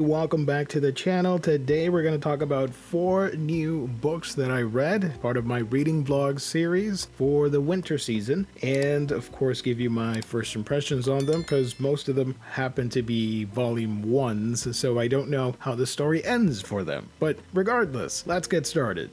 Welcome back to the channel. Today we're going to talk about four new books that I read, part of my reading vlog series for the winter season, and of course give you my first impressions on them because most of them happen to be volume ones, so I don't know how the story ends for them. But regardless, let's get started.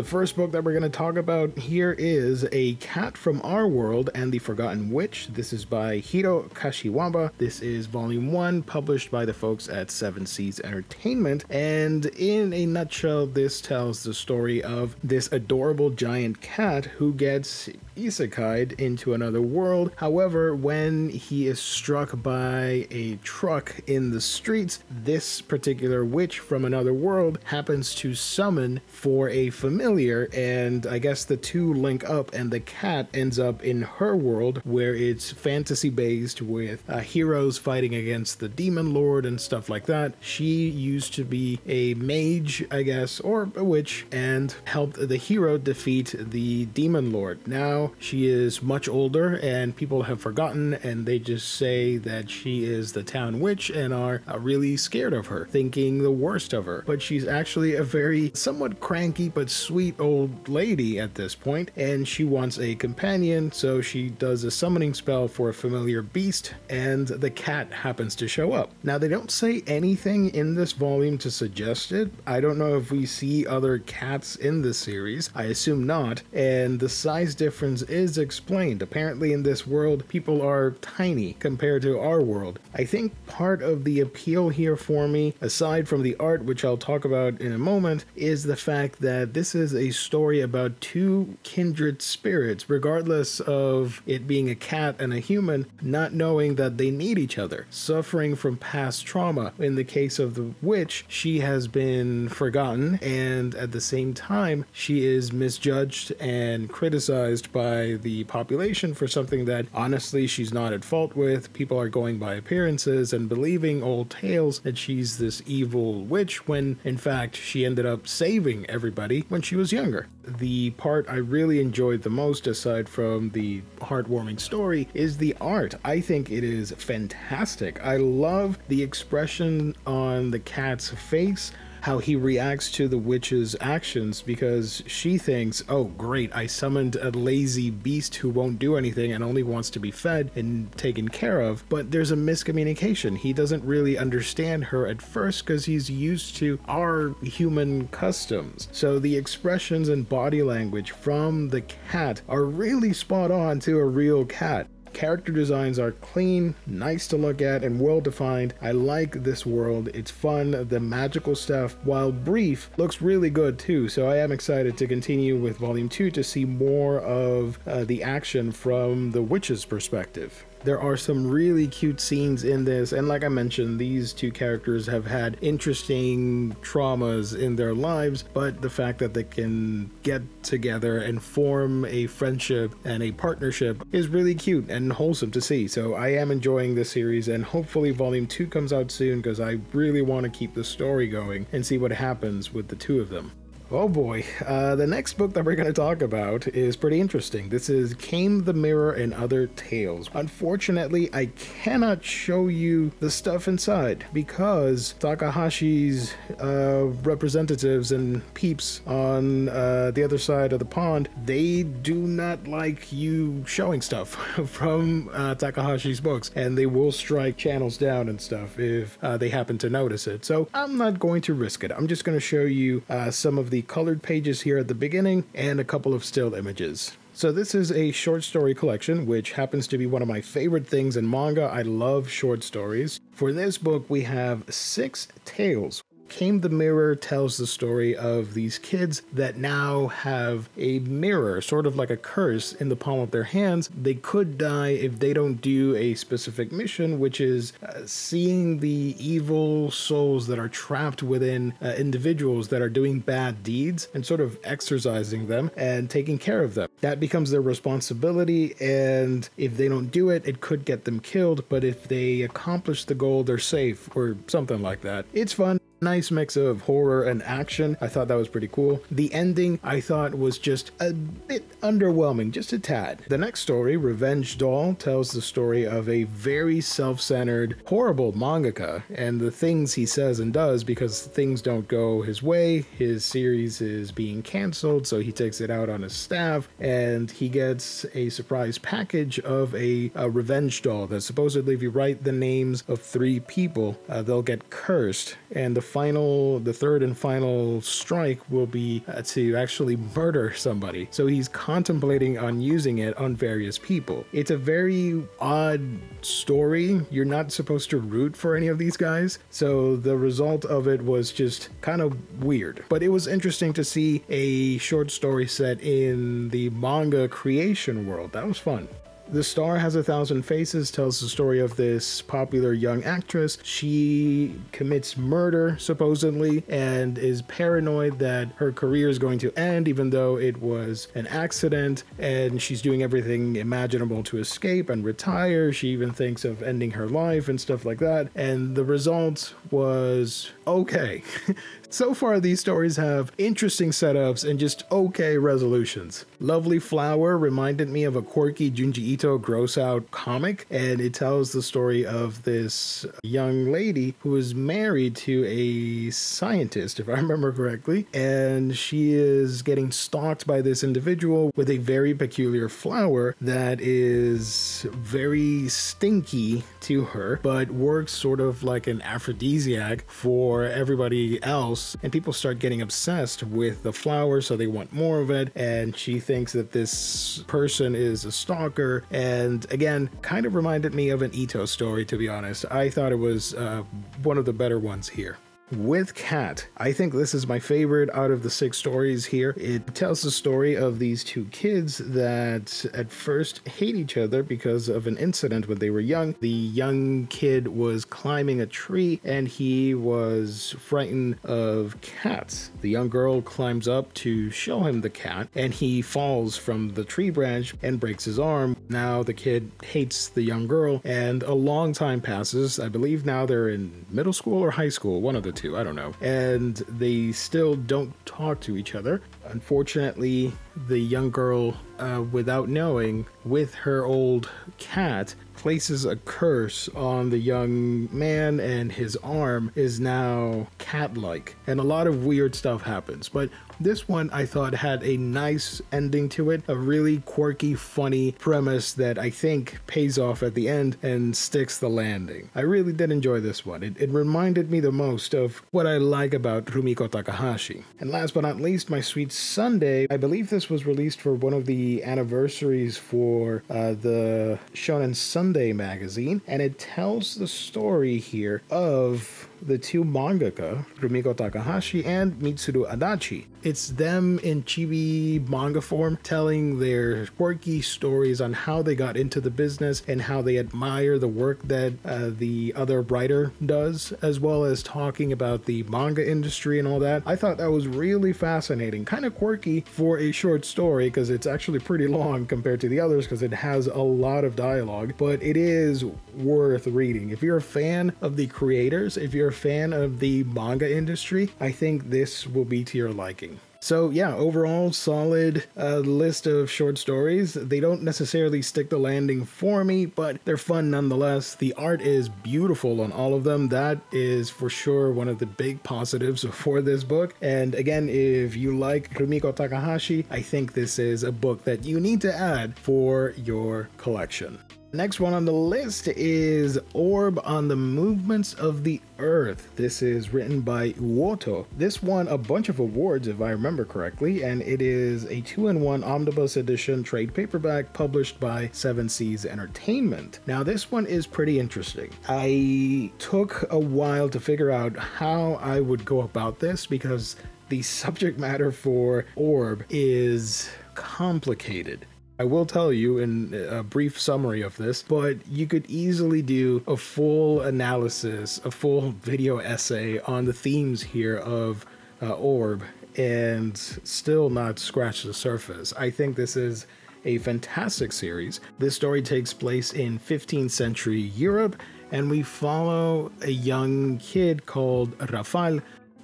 The first book that we're going to talk about here is A Cat from Our World and the Forgotten Witch. This is by Hiro Kashiwaba. This is volume 1, published by the folks at Seven Seas Entertainment. And in a nutshell, this tells the story of this adorable giant cat who gets isekai'd into another world. However, when he is struck by a truck in the streets, this particular witch from another world happens to summon for a familiar, and I guess the two link up, and the cat ends up in her world where it's fantasy based with uh, heroes fighting against the demon lord and stuff like that. She used to be a mage, I guess, or a witch, and helped the hero defeat the demon lord. Now, she is much older and people have forgotten and they just say that she is the town witch and are uh, really scared of her, thinking the worst of her. But she's actually a very somewhat cranky but sweet old lady at this point and she wants a companion, so she does a summoning spell for a familiar beast and the cat happens to show up. Now, they don't say anything in this volume to suggest it. I don't know if we see other cats in this series. I assume not. And the size difference is explained. Apparently, in this world, people are tiny compared to our world. I think part of the appeal here for me, aside from the art, which I'll talk about in a moment, is the fact that this is a story about two kindred spirits, regardless of it being a cat and a human, not knowing that they need each other, suffering from past trauma. In the case of the witch, she has been forgotten, and at the same time, she is misjudged and criticized by by the population for something that honestly she's not at fault with. People are going by appearances and believing old tales that she's this evil witch when in fact she ended up saving everybody when she was younger. The part I really enjoyed the most, aside from the heartwarming story, is the art. I think it is fantastic. I love the expression on the cat's face how he reacts to the witch's actions because she thinks, oh, great, I summoned a lazy beast who won't do anything and only wants to be fed and taken care of. But there's a miscommunication. He doesn't really understand her at first because he's used to our human customs. So the expressions and body language from the cat are really spot on to a real cat. Character designs are clean, nice to look at, and well defined. I like this world. It's fun. The magical stuff, while brief, looks really good too. So I am excited to continue with Volume 2 to see more of uh, the action from the witch's perspective. There are some really cute scenes in this, and like I mentioned, these two characters have had interesting traumas in their lives, but the fact that they can get together and form a friendship and a partnership is really cute and wholesome to see. So I am enjoying this series, and hopefully, Volume 2 comes out soon because I really want to keep the story going and see what happens with the two of them. Oh boy, uh, the next book that we're going to talk about is pretty interesting. This is Came the Mirror and Other Tales. Unfortunately, I cannot show you the stuff inside because Takahashi's uh, representatives and peeps on uh, the other side of the pond, they do not like you showing stuff from uh, Takahashi's books, and they will strike channels down and stuff if uh, they happen to notice it. So I'm not going to risk it. I'm just going to show you uh, some of the colored pages here at the beginning and a couple of still images. So this is a short story collection, which happens to be one of my favorite things in manga. I love short stories. For this book, we have six tales Came the Mirror tells the story of these kids that now have a mirror, sort of like a curse, in the palm of their hands. They could die if they don't do a specific mission, which is uh, seeing the evil souls that are trapped within uh, individuals that are doing bad deeds and sort of exorcising them and taking care of them. That becomes their responsibility, and if they don't do it, it could get them killed, but if they accomplish the goal, they're safe, or something like that. It's fun. Nice mix of horror and action. I thought that was pretty cool. The ending I thought was just a bit underwhelming, just a tad. The next story, Revenge Doll, tells the story of a very self centered, horrible mangaka and the things he says and does because things don't go his way. His series is being canceled, so he takes it out on his staff and he gets a surprise package of a, a revenge doll that supposedly, if you write the names of three people, uh, they'll get cursed. And the final, the third and final strike will be uh, to actually murder somebody. So he's contemplating on using it on various people. It's a very odd story. You're not supposed to root for any of these guys. So the result of it was just kind of weird. But it was interesting to see a short story set in the manga creation world. That was fun. The Star Has a Thousand Faces tells the story of this popular young actress. She commits murder, supposedly, and is paranoid that her career is going to end, even though it was an accident, and she's doing everything imaginable to escape and retire. She even thinks of ending her life and stuff like that. And the result was okay. So far, these stories have interesting setups and just okay resolutions. Lovely Flower reminded me of a quirky Junji Ito gross out comic, and it tells the story of this young lady who is married to a scientist, if I remember correctly, and she is getting stalked by this individual with a very peculiar flower that is very stinky to her, but works sort of like an aphrodisiac for everybody else house and people start getting obsessed with the flower so they want more of it and she thinks that this person is a stalker and again kind of reminded me of an Ito story to be honest. I thought it was uh, one of the better ones here with Cat. I think this is my favorite out of the six stories here. It tells the story of these two kids that at first hate each other because of an incident when they were young. The young kid was climbing a tree and he was frightened of cats. The young girl climbs up to show him the cat and he falls from the tree branch and breaks his arm. Now the kid hates the young girl and a long time passes. I believe now they're in middle school or high school, one of the to. I don't know. And they still don't talk to each other. Unfortunately, the young girl, uh, without knowing, with her old cat, places a curse on the young man, and his arm is now cat like. And a lot of weird stuff happens. But this one I thought had a nice ending to it, a really quirky, funny premise that I think pays off at the end and sticks the landing. I really did enjoy this one. It, it reminded me the most of what I like about Rumiko Takahashi. And last but not least, My Sweet Sunday. I believe this was released for one of the anniversaries for uh, the Shonen Sunday magazine, and it tells the story here of the two mangaka, Rumiko Takahashi and Mitsuru Adachi. It's them in chibi manga form telling their quirky stories on how they got into the business and how they admire the work that uh, the other writer does, as well as talking about the manga industry and all that. I thought that was really fascinating, kind of quirky for a short story because it's actually pretty long compared to the others because it has a lot of dialogue, but it is worth reading. If you're a fan of the creators, if you're a fan of the manga industry, I think this will be to your liking. So, yeah, overall, solid uh, list of short stories. They don't necessarily stick the landing for me, but they're fun nonetheless. The art is beautiful on all of them. That is for sure one of the big positives for this book. And again, if you like Rumiko Takahashi, I think this is a book that you need to add for your collection. Next one on the list is Orb on the Movements of the Earth. This is written by Uoto. This won a bunch of awards, if I remember correctly, and it is a two in one omnibus edition trade paperback published by Seven Seas Entertainment. Now, this one is pretty interesting. I took a while to figure out how I would go about this because the subject matter for Orb is complicated. I will tell you in a brief summary of this, but you could easily do a full analysis, a full video essay on the themes here of uh, Orb and still not scratch the surface. I think this is a fantastic series. This story takes place in 15th century Europe, and we follow a young kid called Rafal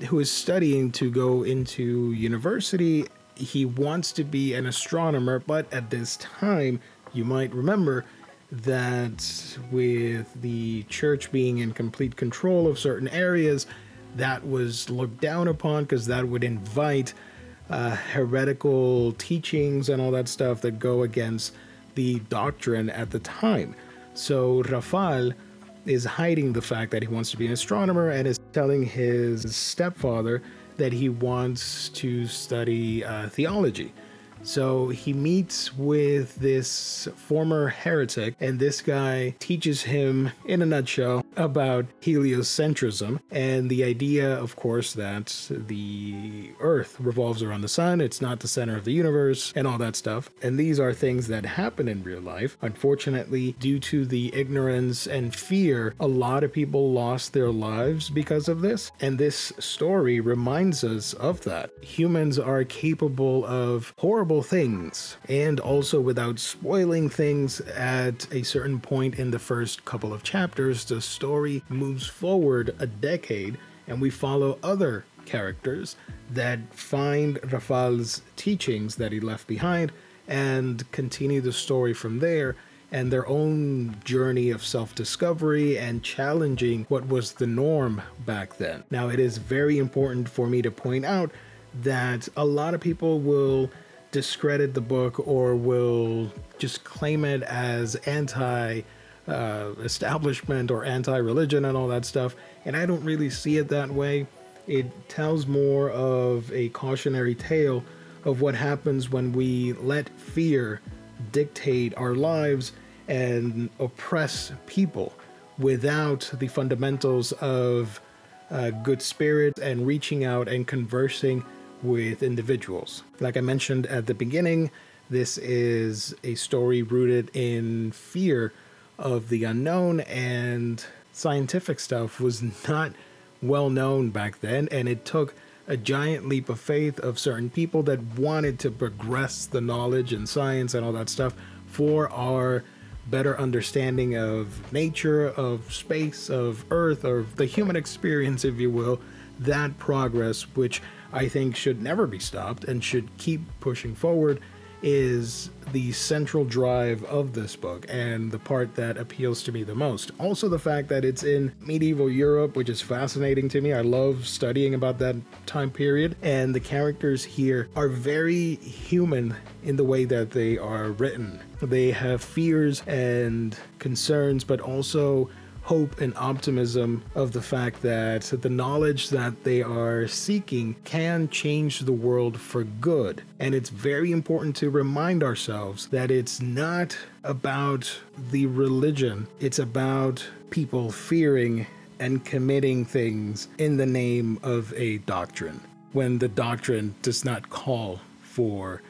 who is studying to go into university. He wants to be an astronomer, but at this time, you might remember that with the church being in complete control of certain areas, that was looked down upon because that would invite uh, heretical teachings and all that stuff that go against the doctrine at the time. So Rafal is hiding the fact that he wants to be an astronomer and is telling his stepfather that he wants to study uh, theology. So he meets with this former heretic, and this guy teaches him, in a nutshell, about heliocentrism and the idea, of course, that the Earth revolves around the sun, it's not the center of the universe, and all that stuff. And these are things that happen in real life. Unfortunately, due to the ignorance and fear, a lot of people lost their lives because of this. And this story reminds us of that. Humans are capable of horrible things, and also without spoiling things at a certain point in the first couple of chapters, the story moves forward a decade and we follow other characters that find Rafal's teachings that he left behind and continue the story from there and their own journey of self discovery and challenging what was the norm back then. Now, it is very important for me to point out that a lot of people will discredit the book or will just claim it as anti uh, establishment or anti religion and all that stuff. And I don't really see it that way. It tells more of a cautionary tale of what happens when we let fear dictate our lives and oppress people without the fundamentals of uh, good spirit and reaching out and conversing with individuals. Like I mentioned at the beginning, this is a story rooted in fear of the unknown, and scientific stuff was not well known back then, and it took a giant leap of faith of certain people that wanted to progress the knowledge and science and all that stuff for our better understanding of nature, of space, of Earth, of the human experience, if you will, that progress, which I think should never be stopped and should keep pushing forward, is the central drive of this book and the part that appeals to me the most. Also, the fact that it's in medieval Europe, which is fascinating to me. I love studying about that time period, and the characters here are very human in the way that they are written. They have fears and concerns, but also hope and optimism of the fact that the knowledge that they are seeking can change the world for good. And it's very important to remind ourselves that it's not about the religion, it's about people fearing and committing things in the name of a doctrine. When the doctrine does not call for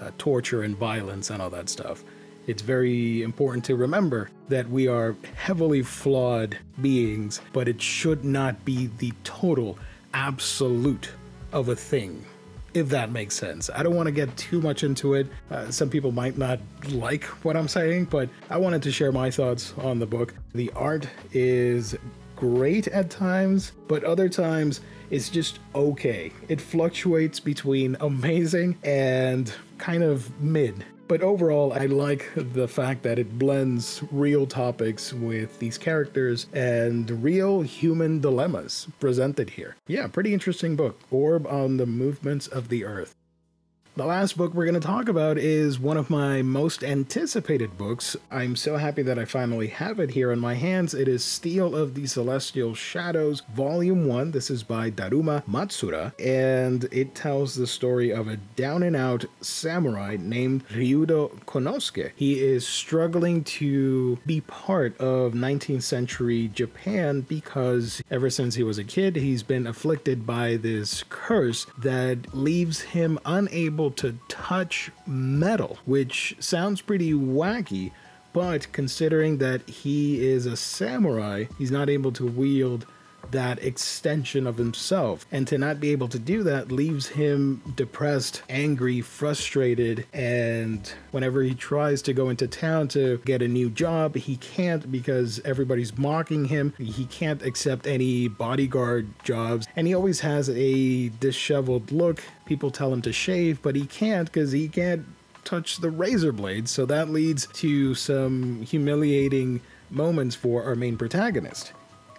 uh, torture and violence and all that stuff it's very important to remember that we are heavily flawed beings, but it should not be the total absolute of a thing. If that makes sense. I don't want to get too much into it. Uh, some people might not like what I'm saying, but I wanted to share my thoughts on the book. The art is great at times, but other times it's just okay. It fluctuates between amazing and kind of mid. But overall, I like the fact that it blends real topics with these characters and real human dilemmas presented here. Yeah, pretty interesting book. Orb on the Movements of the Earth. The last book we're going to talk about is one of my most anticipated books. I'm so happy that I finally have it here in my hands. It is Steel of the Celestial Shadows, Volume 1. This is by Daruma Matsuura, and it tells the story of a down and out samurai named Ryudo Konosuke. He is struggling to be part of 19th century Japan because ever since he was a kid, he's been afflicted by this curse that leaves him unable able to touch metal, which sounds pretty wacky, but considering that he is a samurai, he's not able to wield that extension of himself. And to not be able to do that leaves him depressed, angry, frustrated, and whenever he tries to go into town to get a new job, he can't because everybody's mocking him. He can't accept any bodyguard jobs, and he always has a disheveled look. People tell him to shave, but he can't because he can't touch the razor blade. So that leads to some humiliating moments for our main protagonist.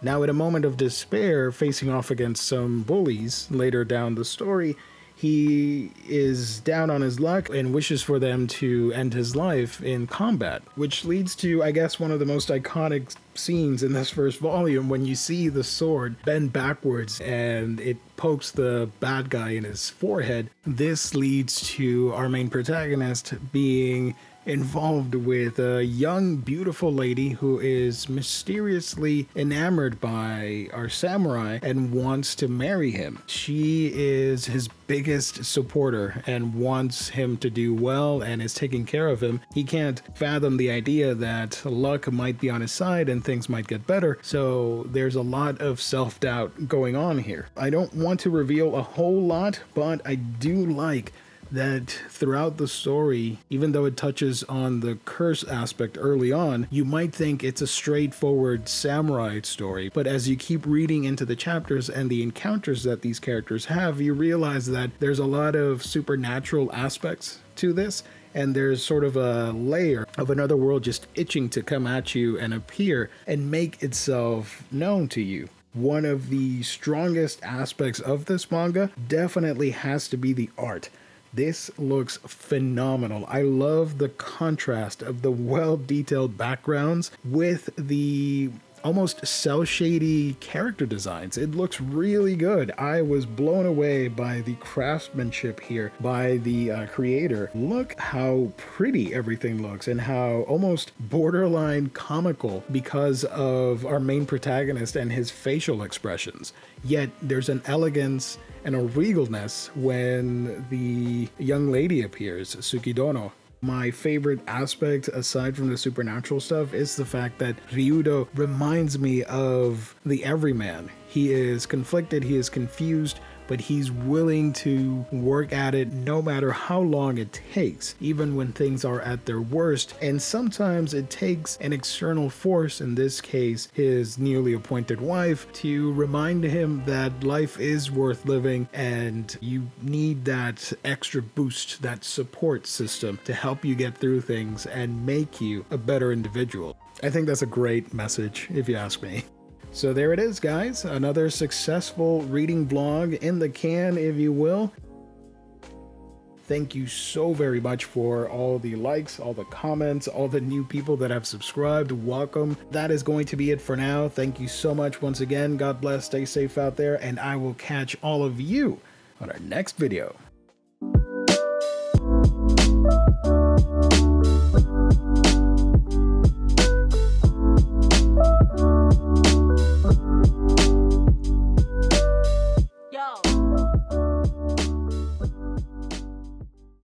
Now, in a moment of despair, facing off against some bullies later down the story, he is down on his luck and wishes for them to end his life in combat, which leads to, I guess, one of the most iconic scenes in this first volume when you see the sword bend backwards and it pokes the bad guy in his forehead. This leads to our main protagonist being involved with a young, beautiful lady who is mysteriously enamored by our samurai and wants to marry him. She is his biggest supporter and wants him to do well and is taking care of him. He can't fathom the idea that luck might be on his side and things might get better, so there's a lot of self doubt going on here. I don't want to reveal a whole lot, but I do like that throughout the story, even though it touches on the curse aspect early on, you might think it's a straightforward samurai story. But as you keep reading into the chapters and the encounters that these characters have, you realize that there's a lot of supernatural aspects to this and there's sort of a layer of another world just itching to come at you and appear and make itself known to you. One of the strongest aspects of this manga definitely has to be the art. This looks phenomenal. I love the contrast of the well detailed backgrounds with the almost cell shady character designs. It looks really good. I was blown away by the craftsmanship here by the uh, creator. Look how pretty everything looks and how almost borderline comical because of our main protagonist and his facial expressions. Yet there's an elegance and a regalness when the young lady appears, Sukidono. My favorite aspect, aside from the supernatural stuff, is the fact that Ryudo reminds me of the everyman. He is conflicted, he is confused, but he's willing to work at it no matter how long it takes, even when things are at their worst. And sometimes it takes an external force, in this case, his newly appointed wife, to remind him that life is worth living and you need that extra boost, that support system to help you get through things and make you a better individual. I think that's a great message, if you ask me. So there it is, guys. Another successful reading vlog in the can, if you will. Thank you so very much for all the likes, all the comments, all the new people that have subscribed. Welcome. That is going to be it for now. Thank you so much once again. God bless. Stay safe out there, and I will catch all of you on our next video.